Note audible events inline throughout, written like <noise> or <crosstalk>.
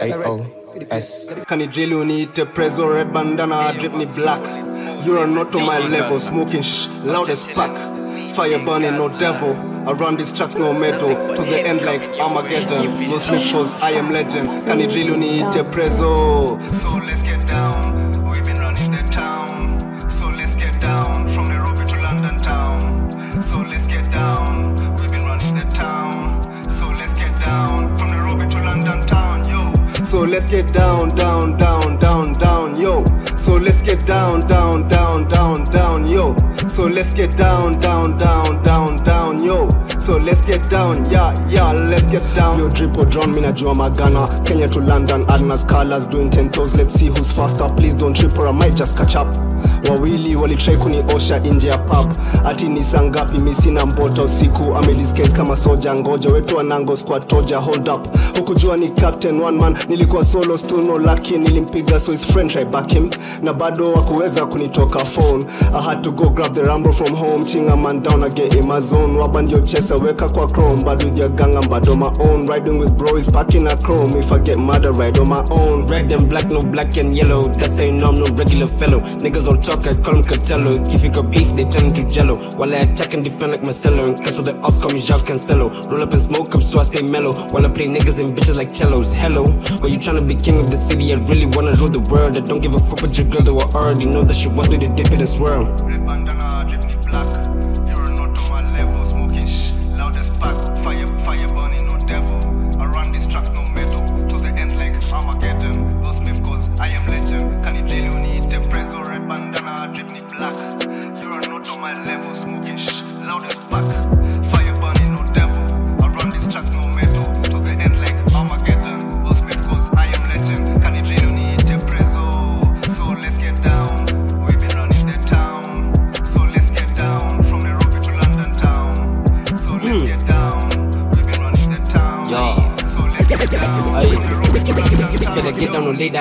A-O-S. Oh, Can it drill you need a preso red bandana drip me black. You are not on my level smoking shh loud as pack. Fire burning no devil. I run these tracks no metal. To the end like Armageddon. No Smith cause I am legend. Can it? Drill you need a preso let's get down, down, down, down, down, yo. So let's get down, down, down, down, down, yo. So let's get down, down, down, down, down, yo. So let's get down, yeah, yeah, let's get down. Yo, drip or drown, me najua magana. Kenya to London, Adna's colors doing ten toes. Let's see who's faster. Please don't trip or I might just catch up. Wawili walitrai kuniosha nje ya pap ati ni saa ngapi? Misina mbota usiku ameliskes kama soja. Ngoja wetu wanango squad toja hold up. Hukujua ni captain one man. Nilikuwa solo stuno laki nilimpiga so his friend try back him. Na bado wakuweza kunitoka phone. I had to go grab the rumble from home. Chinga man down I get in my zone. Waba ndio chesa weka kwa chrome. Bado with your gang I'm bado my own. Riding with bro is packing a chrome. If i get mad I ride on my own. Red and black, no black and yellow. That's how you know I'm no regular fellow. Niggas all talk, I call them Catello. If you got beef, they turn into jello. While I attack and defend like Marcelo. And cancel the ops, call me Jacques Cancelo. Roll up and smoke up so I stay mellow. While I play niggas and bitches like cellos. Hello, why you tryna be king of the city? I really wanna rule the world. I don't give a fuck about your girl, though I already know that she wants me to dip it and swirl.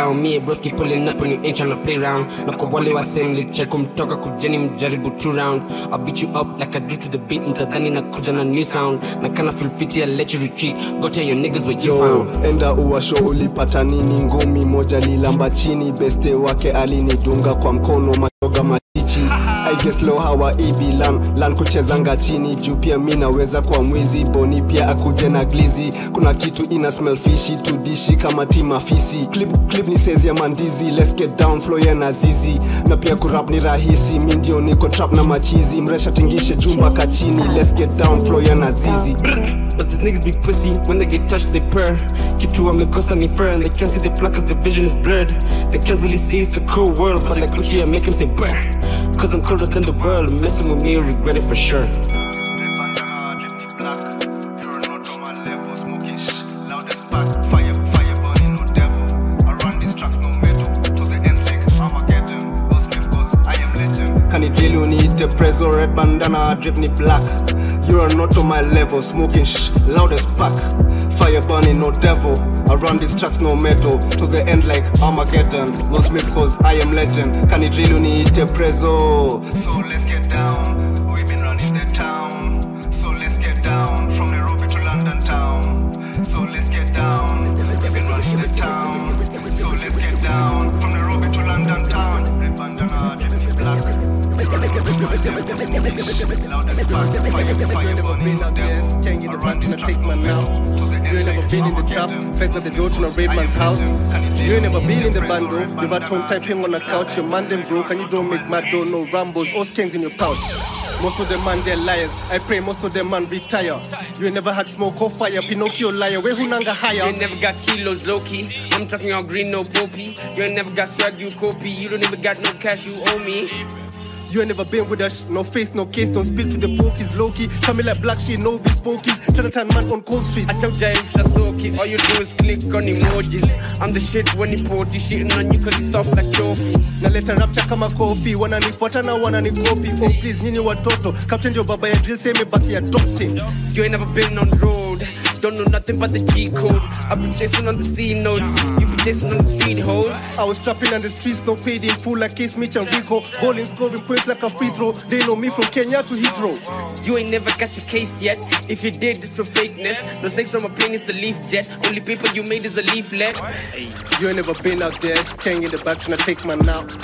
Down mi broski pulling up on you ain't tryna play round. Na wale wasem licha kumtoka kujeni mjaribu two round. I'll beat you up like I do to the beat Mtadhani na kuja na new sound. Na kana feel fit I'll let you retreat. Go tell your niggas where you Yo, found. enda uwasho ulipata nini? Ngumi moja lilamba chini beste wake alinidunga kwa mkono I slow hawa ibi lan lan kuchezanga chini juu pia mi naweza kwa mwizi. Boni pia akuje na glizi. Kuna kitu ina smell fishy tudishi kama timafisi clip, clip ni sezi ya mandizi. Let's get down flow ya nazizi. Na pia kurap ni rahisi. Mi ndio niko trap na machizi. Mresha tingishe jumba kachini let's get down flow ya nazizi. But these niggas be pussy. When they get touched, they purr. Kitu amekosa ni fur. And they can't see the black cause the vision is blurred. They can't really see it's a cold world, but like Gucci, I make them say brr. Cause I'm colder than the world, messing with me, you'll regret it for sure. Can you you need red bandana drip me black You are not on my level Smoking shh loud as pack Fire burning no devil. I run these tracks no metal. To the end like Armageddon. Will Smith cause I am legend. Can it really need a preso? So let's get down never been out there, can't take out. You ain't never been in the trap, the door man's house. You ain't never been in the you typing on the couch. Your man them broke and you don't make mad dough, no Rambos or skanks in your pouch. Most of them man they're liars. I pray most of them man retire. You ain't never had smoke or fire. Pinocchio liar. Where hunanga You higher? ain't never got kilos low key. I'm talking all green, no poppy. You ain't never got swag, you copy. You don't even got no cash, you owe me. You ain't never been with us, no face, no case, don't spill to the pokies, low key. Coming like black shit, no big spokies. Tryna turn man on cold streets. I tell James Shasoki, all you do is click on emojis. I'm the shit when you potty, shitting on you cause you soft like toffee. naleta rapcha kama kofi wananifuata na wananikopi oh please nyinyi watoto captain ndio baba ya drill seme baki doctor You ain't never been on road. Don't know nothing but the G code. I've been chasing on the C notes. You been chasing on the street hoes. I was trapping on the streets, no paid in full like Ace Mitch and Rico. Bowling, scoring points like a free throw. They know me from Kenya to Heathrow. You ain't never got your case yet. If you did, this for fakeness. No snakes on my plane, it's a leaf jet. Only paper you made is a leaflet. You ain't never been out there, skank in the back tryna take man out.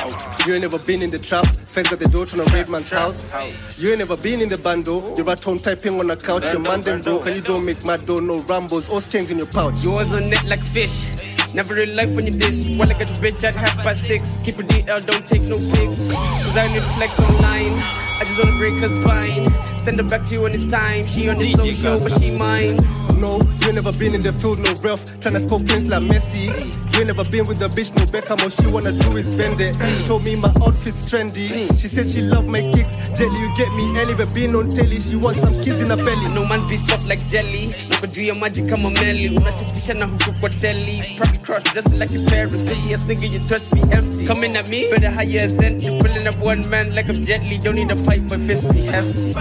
You ain't never been in the trap, fence at the door tryna raid man's house. You ain't never been in the bando, you're at home typing on a couch. Your man them broke and you don't make mad dough, no rambos or skanks in your pouch. Yours was on net like fish. Never real life when you dish. While I got your bitch at half past six. Keep a DL, don't take no pics. Cause I only flex online. I just wanna break her spine. Send her back to you when it's time. She on the social, but she mine. No, you ain't never been in the field, no ref, tryna score points like Messi. You ain't never been with a bitch, no Beckham, all she wanna do is bend it. She told me my outfit's trendy. She said she love my kicks. Jelly, you get me? Ain't never been on telly. She wants some kids in her belly. No man be soft like jelly. Nako juu ya maji kama meli. Unachatisha na huku kwa. Proper crush just like a fairy. Pussy ass nigga, you touch me empty. Coming at me, better higher ascent. You pulling up one man like I'm Jet Li. Don't need a pipe, my fist be hefty.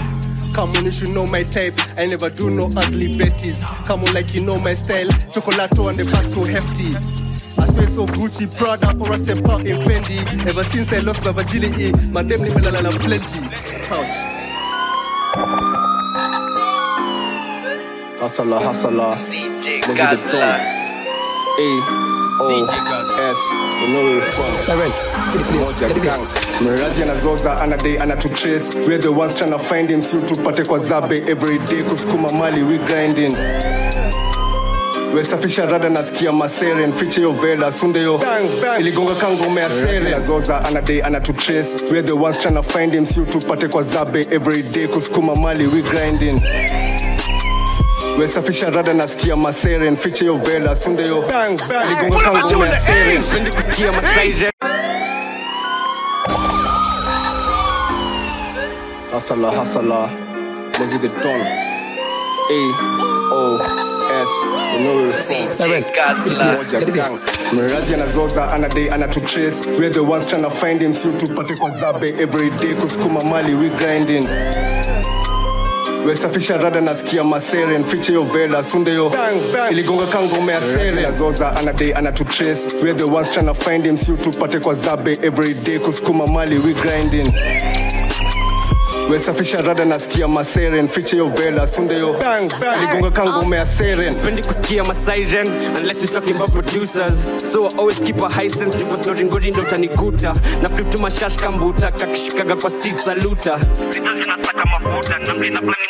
Come on, you should know my type. I never do no ugly betties. Come on, like you know my style. Chocolato on the back so hefty. I swear so Gucci, Prada, or I step out in Fendi. Ever since I lost my virginity, my damn nimelala plenty. Pouch. Hustler, hustler. CJ Mozzie the Don. A O S. You know where we're from. Siren, get the place, Moja get the gang place. mrazi anazoza anadai anatutrace we're the ones tryna find him si tupate kwa zabe. Every day kusukuma mali we grinding. Wesafisha rada nasikia maseren. Fiche yo vela sunde yo. Iligonga kangome ya sere nazoza anadai anatutrace we're the ones tryna find him si tupate kwa zabe. Every day kusukuma mali we grinding wesafisha rada nasikia maseren fiche yo vela sunde yo iligonga kangome ya sere Sipendi kusikia masaize. Hustler, hustler, Mozzie the Don. A O S. You know where we're from. Siren, get the place, Moja get the gang place. mrazi anazoza anadai we're the ones tryna find him si tupate kwa zabe every day. Kusukuma mali we grinding wesafisha rada nasikia masere nfiche yo vela sunde yo iligonga kangome ya sere nazoza anadai anatutrace we're the ones trying to find him. Siu tupate kwa zabe every day kusukuma mali we grinding wesafisha rada nasikia maseren fiche yo vela sunde yo ligonga kangome ya seren Sipendi kusikia masiren unless you're talking about producers. So I always keep a high sense tipo story ngori ndo utanikuta. Na flip to mashash kambuta kakishikaga kwa street za luta zinataka mafuta na mlina plani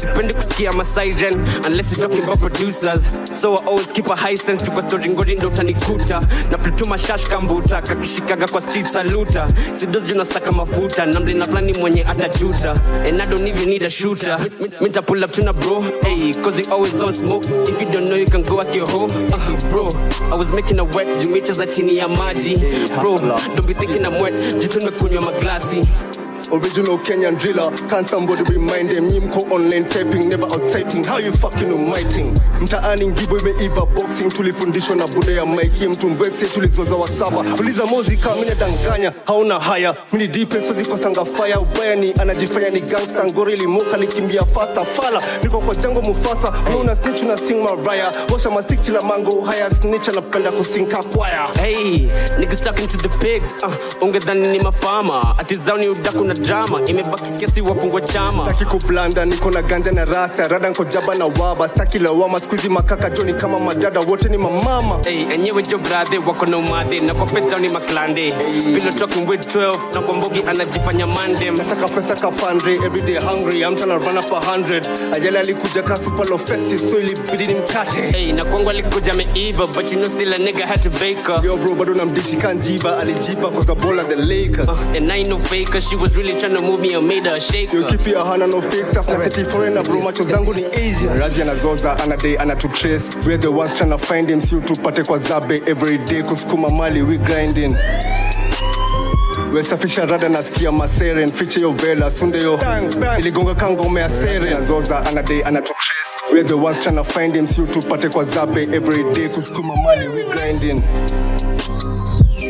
sipendi kusikia masairen unless you're talking about producers. So I always keep a high sense juko story ngori ndo utanikuta. Na flip to mashash kambuta kakishikaga kwa street saluta. Sidozi unasaka mafuta na mlina plani mwenye atajuta. And I don't even need a shooter. Minta pull up tuna bro Hey, cause you always on smoke. If you don't know you can go ask your hoe. Uh, Bro, I was making a wet Jumicha za chini ya maji. Bro, don't be thinking I'm wet Jitu nimekunywa maglasi Original Kenyan driller, can't somebody remind them Nyimko online typing, never outsighting How you fucking umighting Mtaani ngibo imeiva boxing. Tulifundishwa na bude ya Mike Mtu mbwekse tulizoza wa saba Uliza mozika, mine danganya. Hauna haya, mini deep sozi kwa sanga fire. Ubaya ni anajifanya ni gangsta. Ngori limoka nikimbia faster. Fala, niko kwa jango mufasa. Unaona snitch una sing Mariah. Washa till chila mango. Haya snitch anapenda kusinka kwaya. Hey, niggas talking to the pigs. Uh, Ungedhani ni mafama. Ati zao ni udaku na drama. Imebaki kesi wafungwa chama. Staki kublanda niko na ganja na rasta. Rada nko jaba na waba. Staki lawama skuizi makaka joni kama madada. Wote ni mamama. Hey, enyewe jo brother wako na umade na kwa pesa ni maklande. Pillow talking with 12 na kwa mbogi anajifanya mandem saka pesa kapandre everyday hungry. I'm tryna run up a hundred. Ajali alikuja ka super low festive so ilibidi ni mkate Hey, na kwangu alikuja ameiva but you know still a nigga had to bake her. Yo bro bado namdishi kanjiba alijipa cause the ball the Lakers. Uh, and I no faker, she was really trying tryna move me and made her a shaker. yo kipi ya hana no fake stuff na city foreigner bro macho zangu ni Asian Razi anazoza to trace. we're the ones tryna find him si tupate kwa zabe every day kusukuma mali we grinding. Wesafisha rada nasikia maseren fiche yo vela sunde yo. Iligonga kangome ya sere nazoza anadai anatutrace we're the ones tryna find him si tupate kwa zabe every day kusukuma mali we grinding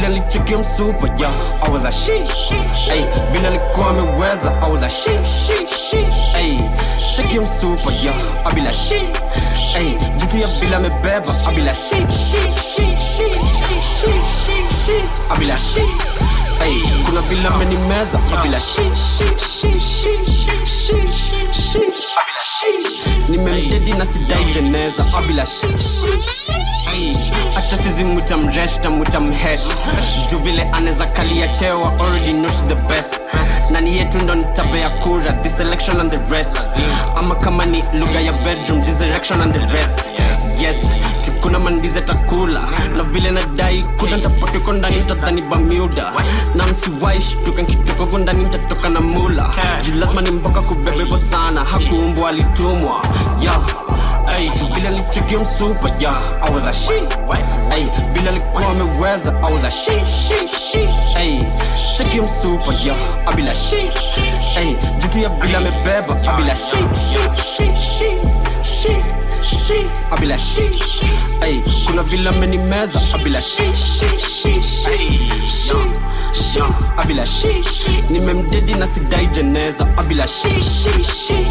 vile nilichukia msupa, yo, I was like shit, ay, vile alikuwa ameweza, I was like shit, shit, shit, ay, chukia msupa, yo, I be like shit, ay, jitu ya vile amebeba, I be like shit, shit, shit, shit, shit, shit, shit, I be like shit, ay, kuna vile amenimeza, I be like shit, shit, shit, shit, shit, shit, shit, I be like shit, nimemdedi na sidai jeneza, I be like shit, shit, shit, ay, hata sizi muta mresh tamuta mhesh juu vile anaweza kalia chewa already know she the best. Nani yetu ndo nitapea kura this election and the rest. Ama kama ni lugha ya bedroom this election and the rest. Yes tukuna mandize takula. Na vile nadai kuda ntapoteko ndani ntadhani bamuda na msiwaishtuka nkitokoko ndani mtatoka na mula. Juu lazima ni mboka kubebeko sana hakuumbwa alitumwa. Yeah. Ay, tu vile alichukia msupa, yeah, I was like shit. Ay, vile alikuwa ameweza, I was like shit, shit, shit. Ay, chukia msupa, yeah, I be like shit. Ay, jitu ya vile amebeba, I be like shit, shit, shit, shit, shit, shit. I be like shit. Ay, kuna vile amenimeza, I be like shit, shit, shit, shit, shit, shit. I be like shit. Nimemdedi na sidai jeneza, I be like shit, shit, shit.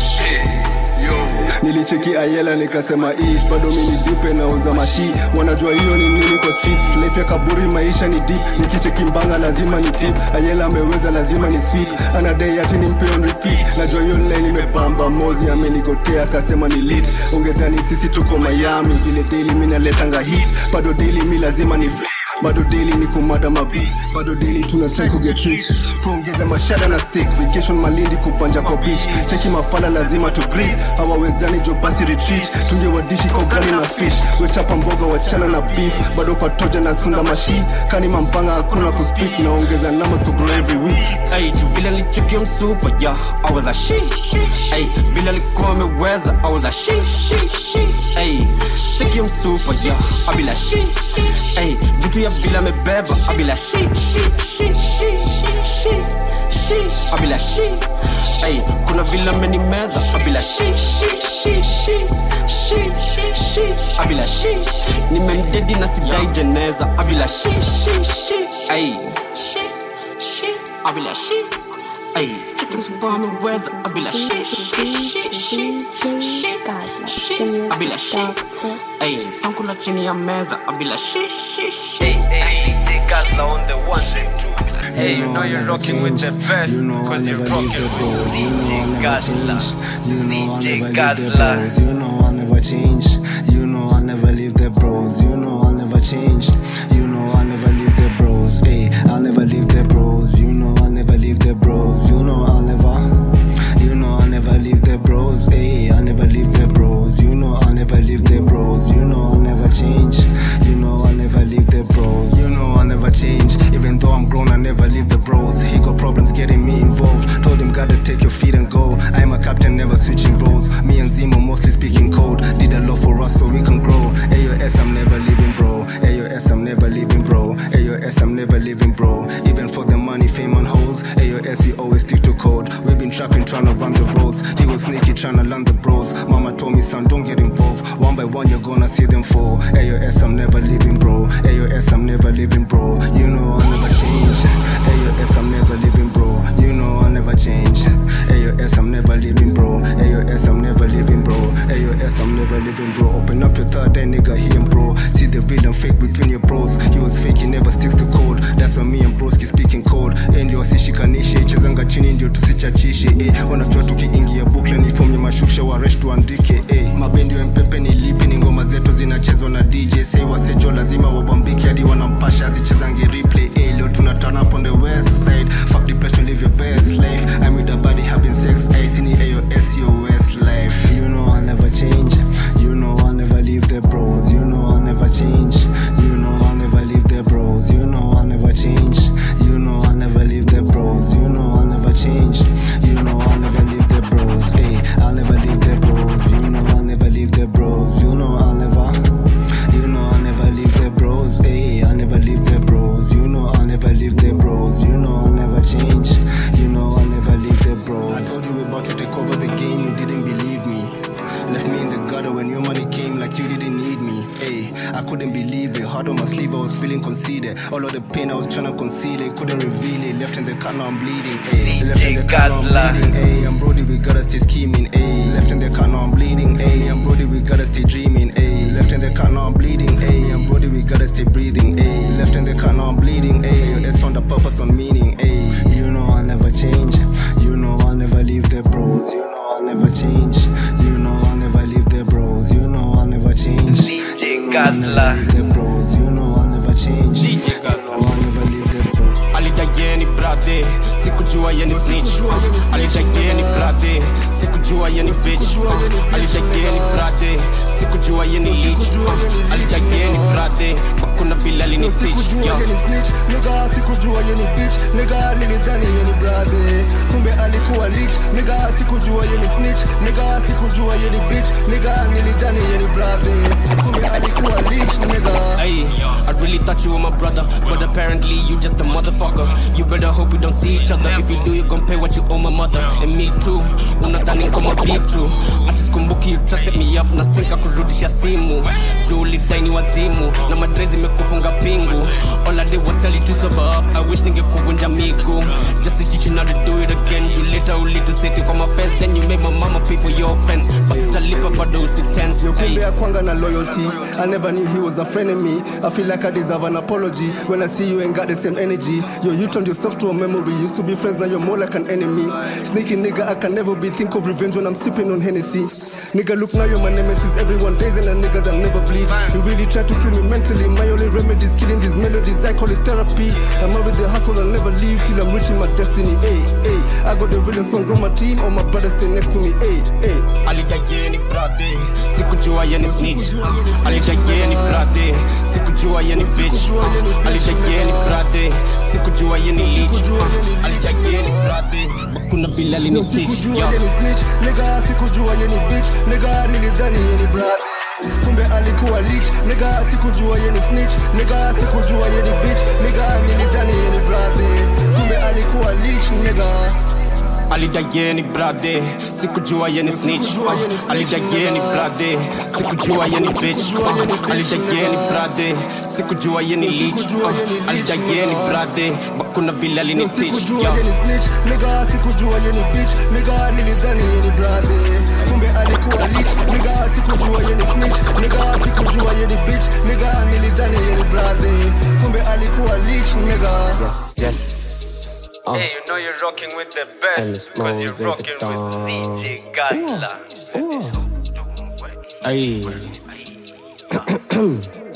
Nilicheki ayela nikasema ish bado mini dipe nauza mashi wanajua hiyo ni nini kwa streets. Life ya kaburi maisha ni deep. Nikicheki mbanga lazima ni tip ayela ameweza lazima ni sweet. Anadai ati ni mpe on repeat. Najua hiyo line imebamba mozi amenigotea akasema ni lit. Ungedhani sisi tuko miami vile daily mi naletanga hit bado daily mi lazima ni flip bado daily ni kumada mabit bado daily tuna try kuget rich tuongeze mashada na sticks. Vacation malindi kubanja kwa beach. Cheki mafala lazima tu grease. Hawawezani jo basi retreat. Tungewadishi kwa ugali na fish. Wechapa mboga wachana na beef. Bado patoja na sunda mashi. Kani mampanga hakuna kuspeak naongeza nama to grow every week. Ay, vile alichukia msupa, ya I was like shit. Ay, vile alikuwa ameweza, like she, she shit. Ay, chukia msupa, ya like she Ay, jitu ya vile amebeba, I be like shit, shit, shit, shit, shit, shit. I be like shit. Ay, kuna vile amenimeza, I be like shit, shit, shit, shit, shit, shit. I be like shit. Nimemdedi na sidai jeneza, I be like shit, shit, shit. Ay, shit, shit. I be like shit. Ay, chicken from a weather. I be like shit, shit, shit, shit, shit, Guys, like shit. the I be like music shit. doctor. Ay, ankula chini ya meza. I be like shit, shit, shit. Hey, hey, DJ Gazla on the ones and twos. Hey, you know you're rocking with the best You know I'll because you're rocking with. You know DJ I'll never Gazla. change. You know I'll DJ never leave the Gazla. bros. You know I'll never change. You know I'll never leave the bros. You know I'll never change. You know I'll never leave the bros. Hey, I'll never leave the bros. You know I'll never leave the bros. You know I'll never leave the bros. You know I'll never change. You know I'll never leave the bros. You know I'll never change. Even though I'm grown, I never leave the bros. He got problems getting me involved. Told him gotta take your feet and go. I'm a captain, never switching roles. Me and Zimo mostly speaking code. Did a lot for us so we can grow. AOS, I'm never leaving, bro. AOS, I'm never leaving, bro. AOS, I'm never leaving, bro. Even for the money, fame, and hoes. AOS, we always stick to code. We've been trapping, trying to run the roads. He was sneaky, trying to land the bros. Mama told me, son, don't get involved. You're gonna see them fall. AOS, I'm never leaving, bro. AOS, I'm never leaving, bro. You know I'll never change. AOS, I'm never leaving, bro. You know I'll never change. AOS, I'm never leaving, bro. AOS, I'm never leaving, bro. AOS, I'm never leaving, bro. Open up your third eye, nigga, he and bro. See the real and fake between your bros. He was fake, he never sticks to code. That's why me and broski speaking code. Ndio wasishikanishe, chezanga chini ndio tusichachishe. Eh. Wanajua tukiingia bukle ni fomu ya mashusha waresh tuandike. Eh. Mabendi wa mpepe ni lipi, ni ngoma zetu zinachezwa na DJ. Say wasejo lazima wabambiki hadi wanampasha azichezange replay. Eh. Leo tunatana turn Ayy. Left in the car, now I'm Gazla. bleeding. Ayy. I'm Brody, we gotta stay scheming. Ayy. Left in the car, now I'm bleeding. Ayy. I'm Brody, we gotta stay dreaming. Ayy. Left in the car, now I'm bleeding. Ayy. I'm Brody, we gotta stay breathing. Ayy. Left in the car, now I'm bleeding. Ayy. Let's found a purpose on meaning. Ayy. You know I'll never change. You know I'll never leave the bros. You know I'll never change. You know I'll never leave the bros. You know I'll never change. DJ You sikujua yeni snitch alidayeni brade sikujua yeni bitch alidayeni brade sikujua yeni leech alidayeni brade kuna vile alinitich sikujua yeni bitch nigga nilidhani yeni brade kumbe alikuwa lich nigga sikujua yeni snitch nigga sikujua yeni bitch nigga nilidhani yeni brade kumbe alikuwa lich nigga Hey, I really thought you were my brother, apparently you just a motherfucker. You better hope we don't see each other. If you do, you gon' pay what you owe my mother. And me too, unadhani kama vitu you trusted me up. Na stinka kurudisha simu. Juu ulidaini wazimu. Na madrezi imekufunga pingu. All I did was tell you to sober up. I wish ningekuvunja migu. Just to teach you not to do it again. Juu later ulituseti kwa mafence then you made my mama pay for your offense. But utalipa bado usitense Hey. kwanga na loyalty. I never knew he was a friend of me I feel like I deserve an apology When I see you ain't got the same energy. Yo, you turned yourself to a memory. Used to be friends, now you're more like an enemy. Sneaky nigga, I can never be Think of revenge when I'm sipping on Hennessy. Nigga, look now you're my nemesis. Everyone days and a nigga that never bleed. You really try to kill me mentally. My only remedy is killing these melodies. I call it therapy. I'm out with the hustle, I'll never leave Till I'm reaching my destiny, ayy, ayy I got the realest songs on my team All my brothers stay next to me, ayy, ayy alidayeni brade sikujua yeni snitch alidayeni brade sikujua yeni bitch alidayeni brade sikujua yeni leech alidayeni brade makuna vile alinitich sikujua yo yeni snitch nigga sikujua yeni bitch nigga nilidhani yeni brad kumbe alikuwa leech nigga sikujua yeni snitch nigga sikujua yeni bitch nigga nilidhani yeni brother kumbe alikuwa leech nigga alidayeni brade sikujua ye ni snitch. Alidayeni brade sikujua ye ni fitch alijua brade sikujua ye ni leech. Alidayeni brade bakuna vile alinitich nigga sikujua ye ni bitch. Nigga nilidhani ye ni brade kumbe alikuwa leech. Nigga sikujua ye ni snitch. Nigga sikujua ye ni bitch. Nigga nilidhani ye ni brade kumbe alikuwa leech nigga. Yes yes. Uh. Hey, you know you're rocking with the best because you're rocking with Don. DJ Gazla. <coughs> <coughs>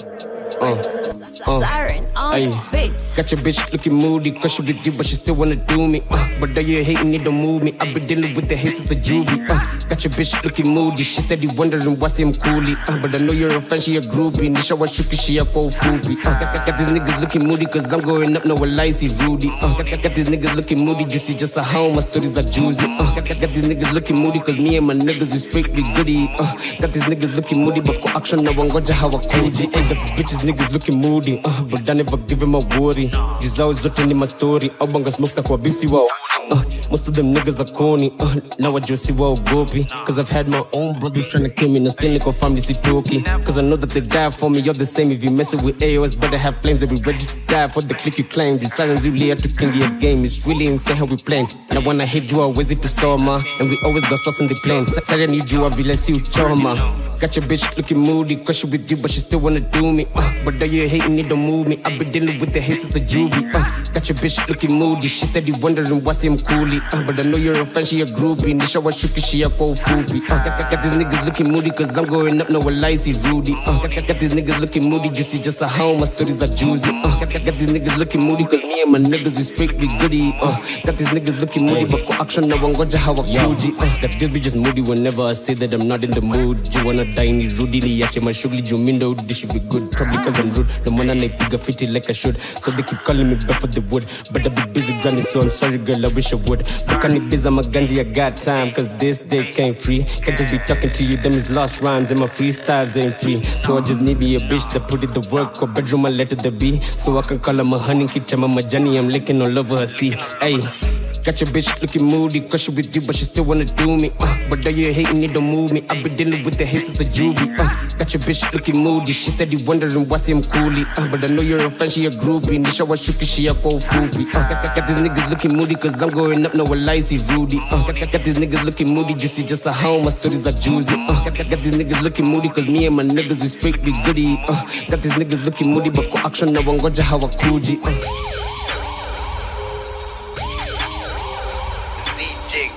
Siren on Ay. the. Got your bitch looking moody, cause she with you, but she still wanna do me. Uh, but though you hating, it don't move me. I've been dealing with the hate since the juvie. Uh, got your bitch looking moody, she steady wondering what's him coolie. Uh, but I know you're a fan, she a groupie. Nisha was shuki, she a cold poopy. Uh, got, got, got these niggas looking moody, cause I'm going up, no lies, he Rudy. Uh, got, got, got these niggas looking moody, juicy, just a how my stories are juicy. Uh, got, got, got these niggas looking moody, cause me and my niggas, we strictly goody. Uh, got these niggas looking moody, but go action, now wangoja how I. Hey, got these bitches niggas looking moody, uh, but I never give him a worry. Jizao zote ni my story, au banga smoke na kwa bisi wao. Uh, most of them niggas are corny, uh, now I just see wao gopi. Cause I've had my own brothers trying to kill me, na still niko family sitoki. Cause I know that they die for me, you're the same. If you messing with AOS, better have flames that we ready to die for the click you claim. The silence you lay to king your game. It's really insane how we playing. And I wanna hit you always it to summer. And we always got sauce in the plane. I need you, I really see you trauma. Got your bitch looking moody, cause she with you, but she still wanna do me. Uh, but though you hating, it don't move me. I've been dealing with the hate since the juvie. Uh, got your bitch looking moody, she steady wondering what's him coolie. Uh, but I know you're a fan, she a groupie. Nisha was shuki, she a cold poopy. Uh, got, got, got these niggas looking moody, cause I'm going up, no lies, he Rudy. Uh, got, got, got these niggas looking moody, juicy, just a how my stories are juicy. Uh, got, got, got these niggas looking moody, cause me and my niggas, we strictly goody. Uh, got these niggas looking moody, but go action, now I'm goja how I. Uh, got this bitch just moody whenever I say that I'm not in the mood. You wanna die, ni Rudy, niache mashughuli juu mi this should be good. Probably cause I'm rude, ndo maana naipiga fiti like I should. So they keep calling me back for the wood. But I be busy grinding, so I'm sorry girl, I wish I would. But I need busy, I'm a ganji, I got time, cause this day came free. Can't just be talking to you, them is lost rhymes, and my freestyles ain't free. So I just need me a bitch that put it the work, or bedroom I let it be. So I can call her my honey, keep my majani, I'm licking all over her, see. Hey. Got your bitch looking moody. Crush it with you, but she still wanna do me. Uh, but though you hating, it don't move me. I've been dealing with the hate since the juvie. Uh, got your bitch looking moody. She steady wondering what's him coolie. Uh, but I know you're a friend, she a groupie. Nisha was shuki, she a go groupie. Uh, got, got, got these niggas looking moody, cause I'm going up, no lies, he Rudy. Uh, got, got, got these niggas looking moody, see just a how my stories are juicy. Uh, got, got, got these niggas looking moody, cause me and my niggas we straight be goody. Uh, got these niggas looking moody, but kwa action na wangoja hawakuji. Uh.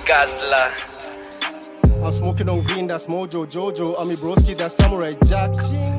Gazla. I'm smoking on green, that's Mojo Jojo. I'm a broski, that's Samurai Jack.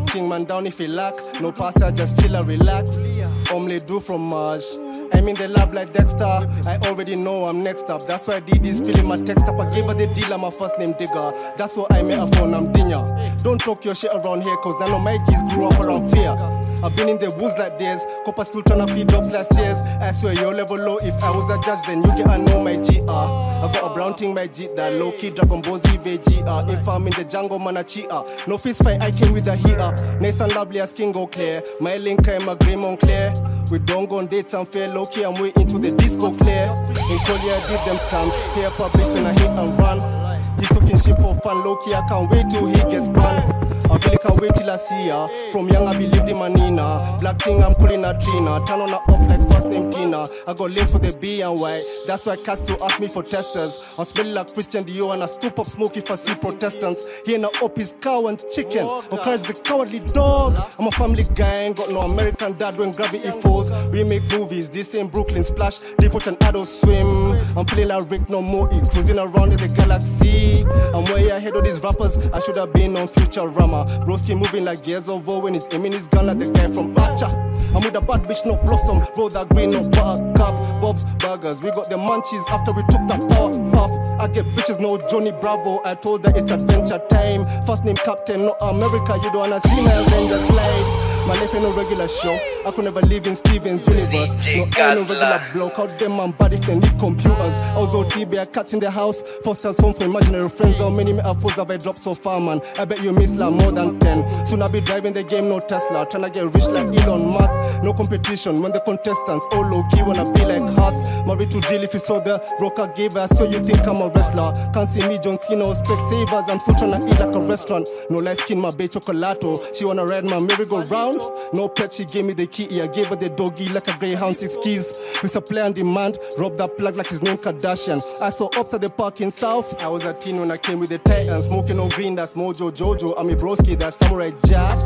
King man down if you lack. No passer, just chill and relax. Omelette do from. I'm in the lab like Dexter. I already know I'm next up. That's why I did this feeling my text up. I gave her the deal, I'm a first name digger. That's why I made her phone, I'm Dinya. Don't talk your shit around here, cause none of my kids grew up around fear. I've been in the woods like this, copper still tryna feed dogs like stairs. I swear your level low. If I was a judge, then you get I know my GR. I got a brown thing, my G that low key Dragon Ball Z VGR. If I'm in the jungle, man, a cheater. No fist fight, I came with a heater. Nice and lovely as King go clear. My link, I'm a on clear. We don't go on dates and fair low key. I'm way into the disco clear. In Korea, did them scams. Here published, then I hit and run. He's talking shit for fun, low key. I can't wait till he gets banned. I really can't wait till I see her. From young, I believed in my Nina. Black thing, I'm pulling a Trina. Turn on her up like first name Tina. I got linked for the B and Y. That's why cats to ask me for testers. I'm smelling like Christian Dior and I stoop up smoke if I see Protestants. Here now up is cow and chicken. Encourage the cowardly dog. I'm a family guy, ain't got no American dad when gravity falls. We make movies, this ain't Brooklyn Splash. They watch an adult swim. I'm feeling like Rick no more, cruising around in the galaxy. I'm way ahead of these rappers. I should have been on Future Futurama. Broski moving like Gears of War when he's aiming his gun at the guy from Archer. I'm with a bad bitch, no blossom. Roll that green, no buttercup. Bob's Burgers. We got the munchies after we took that power puff. I get bitches, no Johnny Bravo. I told her it's adventure time. First name Captain, not America. You don't wanna see my Avenger slide. My life ain't no regular show. I could never live in Steven's universe. No, I ain't no regular bloke. Out them man bodies, they need computers. I was OTB, I cats in the house. Foster's home for imaginary friends. How many metaphors have I dropped so far, man? I bet you miss like more than 10. Soon I'll be driving the game, no Tesla. Tryna get rich like Elon Musk. No competition when the contestants oh, all low key wanna be like us. Married to Jill if you saw the rock I gave her. So you think I'm a wrestler? Can't see me, John Cena or Specsavers. I'm still tryna eat like a restaurant. No light skin, my babe chocolato. She wanna ride my merry-go-round. No pet, she gave me the key. I gave her the doggy like a greyhound, six keys. We supply and demand. Rob that plug like his name Kardashian. I saw ups at the park in South. I was a teen when I came with the Titans. Smoking on green, that's Mojo Jojo. I'm a broski, that's Samurai Jack.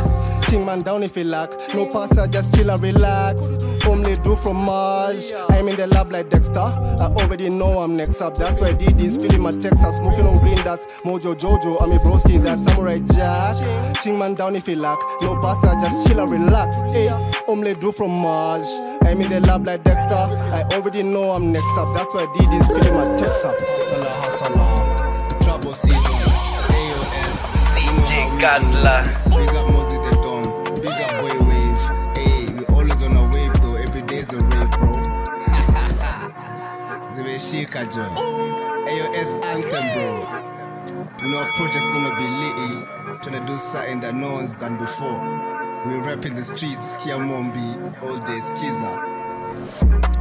Ching man down if you lack. No passer, just chill and relax. Only do from Maj. I'm in the lab like Dexter. I already know I'm next up. That's why I did this. Feeling my Texas. Smoking on green, that's Mojo Jojo. I'm a broski, that's Samurai Jack. Ching man down if you lack. No passer, just chill and relax. Eh? Hey, omelette do from Maj. I'm in the lab like Dexter. I already know I'm next up. That's why I did this. Feeling my Texas. Hustler, hustler, trouble season, AOS. DJ Gazla. Big up Mosey the Don, big up Boy Wave. Hey, we always on a wave though, every day's a rave, bro. <laughs> Zimeshika jo. AOS anthem, bro. You know, our project's gonna be litty. Eh? Tryna do something that no one's done before. We rap in the streets, here Mombi, all day skiza.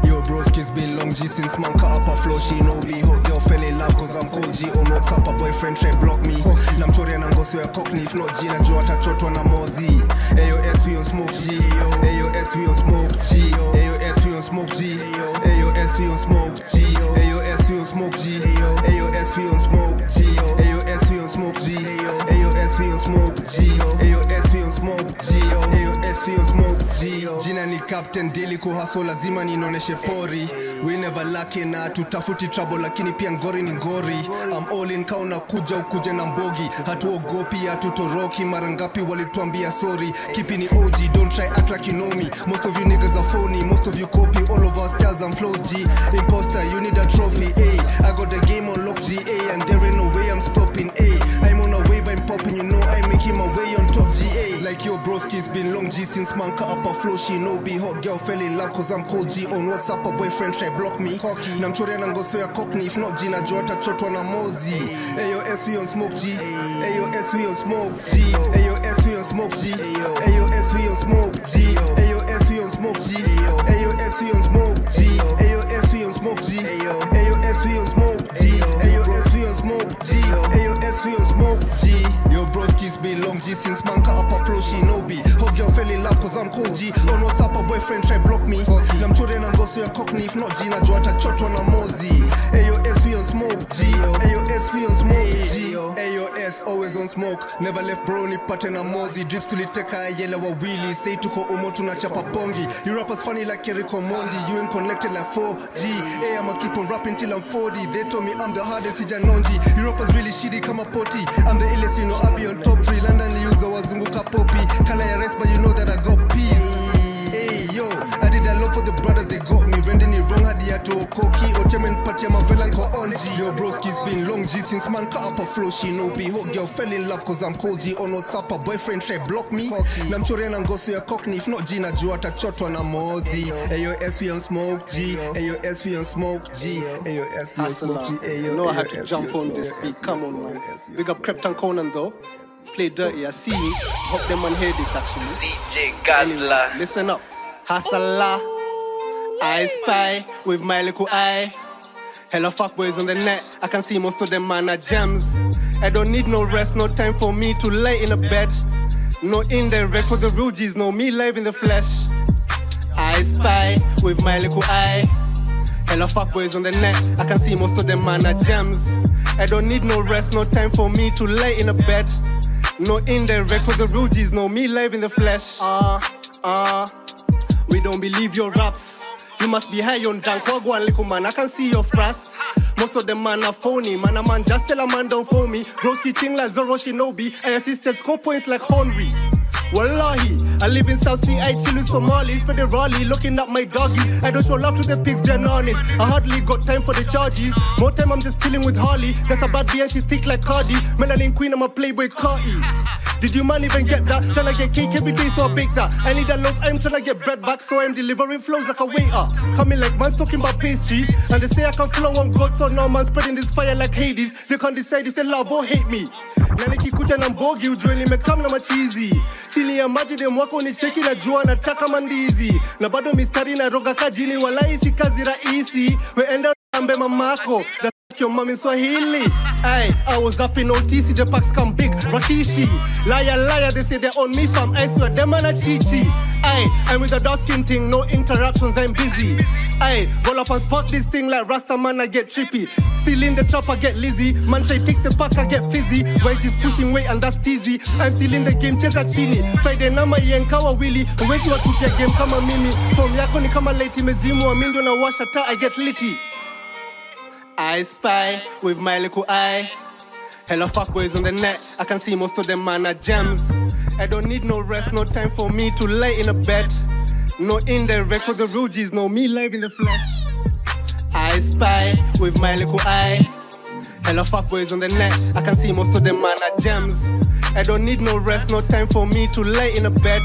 Yo, broski's been long G since man cut up a flow. She know me. Hot girl fell in love cause I'm cold G. Oh, on WhatsApp, a boyfriend try block me. Nam chori and go so a cockney. Not G, na jo ata chot wana mozi. Ayo, S, we on smoke G. Ayo, S, we on smoke G. Ayo, S, we on smoke G. Ayo, S, we on smoke G. Ayo, S, we on smoke G. Ayo, S, we on smoke G. Captain dili kuhaso lazima ninoneshe pori. We never lucky na tutafuti trouble lakini pia ngori ni ngori. I'm all in kauna kuja ukuje na mbogi. Hatuogopi hatutoroki mara ngapi walituambia sorry. Kipi ni OG don't try act like you know me. Most of you niggas are phony, most of you copy all of our styles and flows G. Imposter you need a trophy A. I got the game on lock GA and there ain't no way I'm stopping A. I'm on a wave I'm popping you know I'm making my way on top GA. Like your broski's been long G since man cut up a flow she know be hot girl fell in love cause I'm cold G on WhatsApp a boyfriend try block me. Cocky. Na mchoria na ngoso ya cockney if not G na jota chotwa na mozi Ayo S we on smoke G. Ayo S we on smoke G. Ayo S we on smoke G. Ayo S we on smoke G. Ayo S so your cockney. If not G, na jo at a church when I'm mosey. Ayo S, we on smoke G. Ayo S, we on smoke G. Ayo S, always on smoke. Never left bro, ni pattern a mozi. Drips tuliteka yellow wa wheelie. Say tuko umo tunachapa pongi. You rappers funny like Eric Omondi. You ain't connected like 4G. Hey, I'ma keep on rapping till I'm 40. They told me I'm the hardest, sijanonji. You rappers really shitty kama poti. I'm the illest, you know I be on top three. London liuza wazunguka popi. Kala ya rest, but you know that I got it wrong, hadi ya to koki. Otemen pati ya mavela onji. Yo, broski's been long G since man cut up a flow. She no be hot girl, fell in love cause I'm cold G. On WhatsApp, a boyfriend try block me. Namchore na ngoso ya cockney. If not G, na juu atachotwa na mozi. Ayo S, we on smoke G. Ayo S, we on smoke G. Ayo S, we on smoke G. Ayo, You know I ayo, had to S, jump we on this smoke, beat. S, we Come on, smoke, man. S, we Big up smoke. Krypton Conan though. Play dirty. I see you. Hope them man hear this actually. ZJ Gazla. Listen up. Hassala. I spy with my little eye. Hello, fuck boys on the net. I can see most of them man are gems. I don't need no rest, no time for me to lay in a bed. No indirect for the real G's, no me live in the flesh. I spy with my little eye. Hello, fuck boys on the net. I can see most of them man are gems. I don't need no rest, no time for me to lay in a bed. No indirect for the real G's, no me live in the flesh. Ah, ah. We don't believe your raps. You must be high on junk. Wagwan little man, I can see your frass. Most of them man are phony. Man, a man just tell a man don't phone me. Broski ting like Zoro Shinobi. I assisted score points like Henry. Wallahi, I live in South Sea, I chill with Somalis, federally, looking at my doggies. I don't show love to the pigs, they're honest. I hardly got time for the charges. More time I'm just chilling with Harley. That's a bad bitch, she's thick like Cardi. Melanin Queen, I'm a playboy Cardi. Did you man even get that? Tryna get cake every day, so I bake that. I need a loaf, I'm tryna get bread back, so I'm delivering flows like a waiter. Coming like man's talking about pastry, and they say I can flow on God, so now man spreading this fire like Hades. They can't decide if they love or hate me. Na nikikuja na mbogi ujue nimekam na machizi chini ya maji demwako ni cheki na jua nataka mandizi. Na bado mistari na roga kajini walaisi kazi rahisi. Weenda ambe mamako your mom in Swahili. Aye, I was up in OTC, the packs come big. Rakishi, liar, liar, they say they're on me fam. I swear, them man a chichi. Aye, I'm with the dark skin thing, no interruptions, I'm busy. Aye, roll up and spot this thing like Rasta man, I get trippy. Still in the trap, I get lazy. Man, try take the pack, I get fizzy. Weight is pushing weight, and that's easy. I'm still in the game, cheza chini. Friday nama yenkawa willy. Wetu watupia game kama mimi. From yako ni kama late mezimu, amindo na washa taa, I get litty. I spy with my little eye. Hello, fuckboys on the net. I can see most of them man are gems. I don't need no rest, no time for me to lay in a bed. No indirect for the G's, no me live in the flesh. I spy with my little eye. Hello, fuckboys on the net. I can see most of them man are gems. I don't need no rest, no time for me to lay in a bed.